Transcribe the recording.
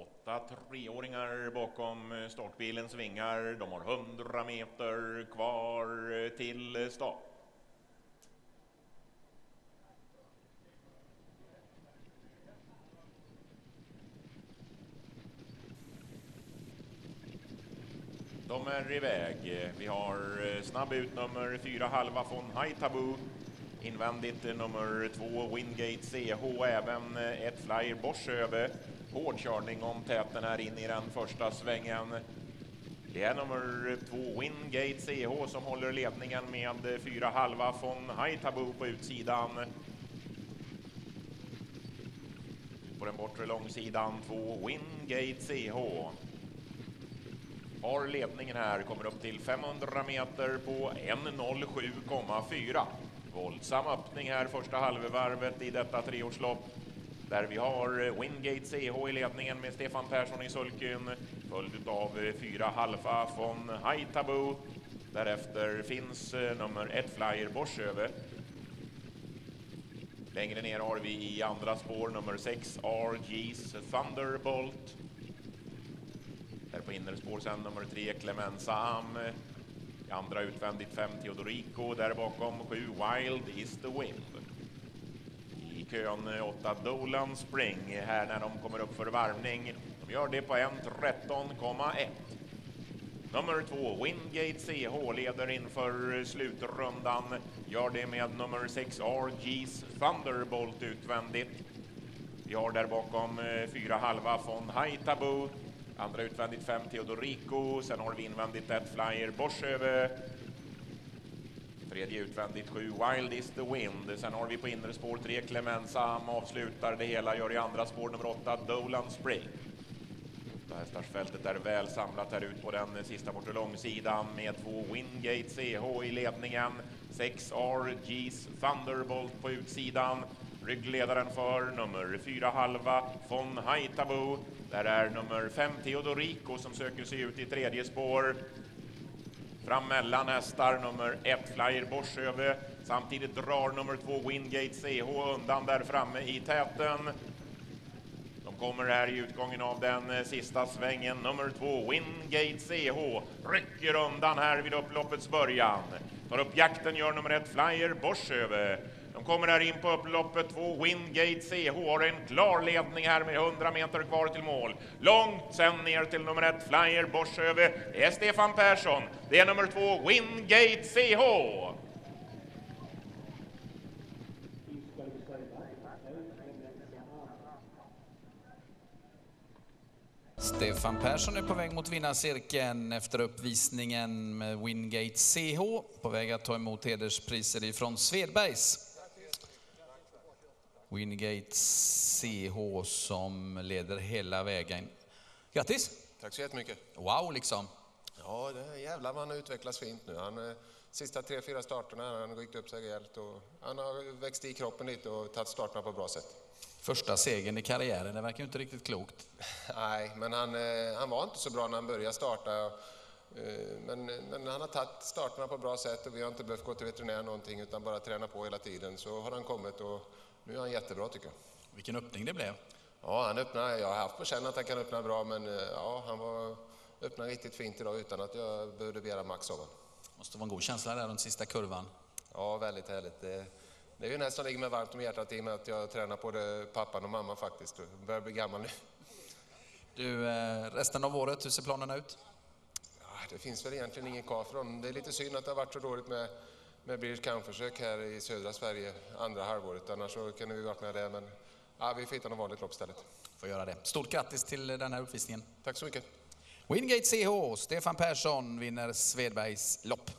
åtta treåringar bakom startbilens vingar. De har 100 meter kvar till start. De är iväg. Vi har eh, snabb ut nummer fyra halva von Haitabu. Invändigt nummer två Wingate CH, även eh, ett Flyer Bosch över. Hård körning om täten här in i den första svängen. Det är nummer två Wingate CH som håller ledningen med fyra halva från Haitabu på utsidan. På den bortre långsidan två Wingate CH har ledningen här, kommer upp till 500 meter på 1.07,4. Våldsam öppning här första halvvarvet i detta treårslopp där vi har eh, Wingate CH i ledningen med Stefan Persson i sulken följd av eh, fyra halva från Haitabu. Därefter finns eh, nummer ett Flyer Borsöve. Längre ner har vi i andra spår nummer 6 RG's Thunderbolt där på innerspår sen nummer 3 Clemenza Am. I andra utvändigt fem Teodorico. Där bakom sju Wild is the Wind. I kön eh, åtta Dolan Spring eh, här när de kommer upp för varvning. De gör det på 1.13,1. Nummer två, Wingate CH, leder inför slutrundan. Gör det med nummer sex, RG's Thunderbolt utvändigt. Vi har där bakom eh, fyra halva från Haitabu. Andra utvändigt fem Teodorico. Sen har vi invändigt ett Flyer Borsöve. Tredje utvändigt sju Wild is the Wind. Sen har vi på inre spår tre Clemensam avslutar det hela, gör i andra spår nummer åtta Dolan Spring. Hästarsfältet är väl samlat här ut på den sista bortre långsidan med två Wingate CH i ledningen. 6 RG's Thunderbolt på utsidan. Ryggledaren för nummer fyra halva von Haitabu. Där är nummer fem Teodorico som söker sig ut i tredje spår. Fram mellan hästar nummer ett Flyer Borsöve. Samtidigt drar nummer två Wingate CH undan där framme i täten. De kommer här i utgången av den eh, sista svängen. Nummer två Wingate CH rycker undan här vid upploppets början. Tar upp jakten gör nummer ett Flyer Borsöve. De kommer här in på upploppet två Wingate CH har en klar ledning här med 100 meter kvar till mål. Långt sen ner till nummer ett Flyer Borsöve är Stefan Persson. Det är nummer två Wingate CH. Stefan Persson är på väg mot vinnarcirkeln efter uppvisningen med Wingate CH. På väg att ta emot hederspriser ifrån Svedbergs. Wingate CH som leder hela vägen. Grattis! Tack så jättemycket. Wow, liksom. Ja, det är jävlar vad han har utvecklats fint nu. Han, eh, sista tre, fyra starterna har han ryckt upp sig rejält och han har växt i kroppen lite och tagit starterna på ett bra sätt. Första segern i karriären, det verkar ju inte riktigt klokt. Nej, men han, eh, han var inte så bra när han började starta. Eh, Men, men han har tagit starterna på ett bra sätt och vi har inte behövt gå till veterinär någonting utan bara träna på hela tiden. Så har han kommit och nu är han jättebra tycker jag. Vilken öppning det blev. Ja, han öppnar, jag har haft på känn att han kan öppna bra men eh, ja, han var, öppnade riktigt fint idag utan att jag behövde begära max av honom. Måste vara en god känsla där runt sista kurvan. Ja, väldigt härligt. Det, det är ju nästan ligger mig varmt om hjärtat i och med att jag tränar både pappan och mamma faktiskt. Jag börjar bli gammal nu. Du, eh, resten av året, hur ser planerna ut? Ja, det finns väl egentligen ingen kvar för dem. Det är lite synd att det har varit så dåligt med, med British Crown-försök här i södra Sverige andra halvåret. Annars så kunde vi varit med där, men ja, vi får hitta något vanligt lopp istället. Får göra det. Stort grattis till den här uppvisningen. Tack så mycket. Wingate CH, Stefan Persson vinner Svedbergs lopp.